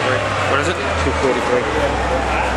243. What is it? 243.